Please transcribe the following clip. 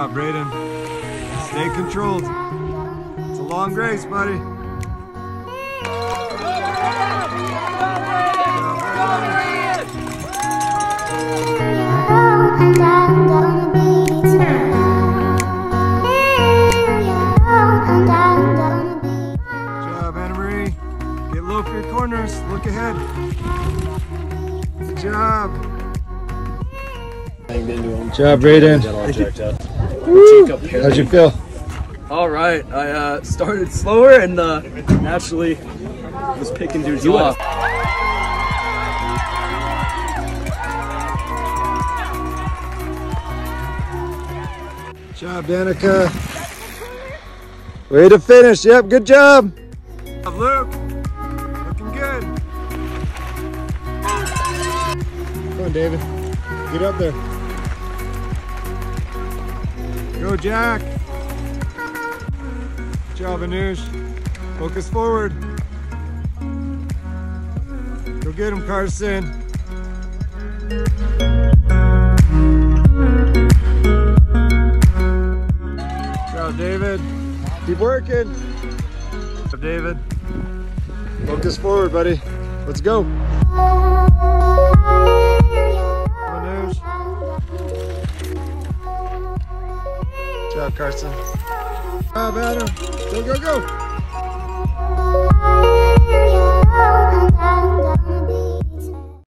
job, Braden. Stay controlled. It's a long race, buddy. corners. Look ahead. Good job. Good job, Braden. Brayden. How'd you feel? All right, I uh, started slower and uh, naturally was picking dudes off. Good job, Danica. Way to finish. Yep, good job. Luke, looking good. Come on, David. Get up there. Go, Jack. Good job. Focus forward. Go get him, Carson. Job, David. Keep working. Job, David. Focus forward, buddy. Let's go. job, Carson. Good job, Adam. Go, go, go.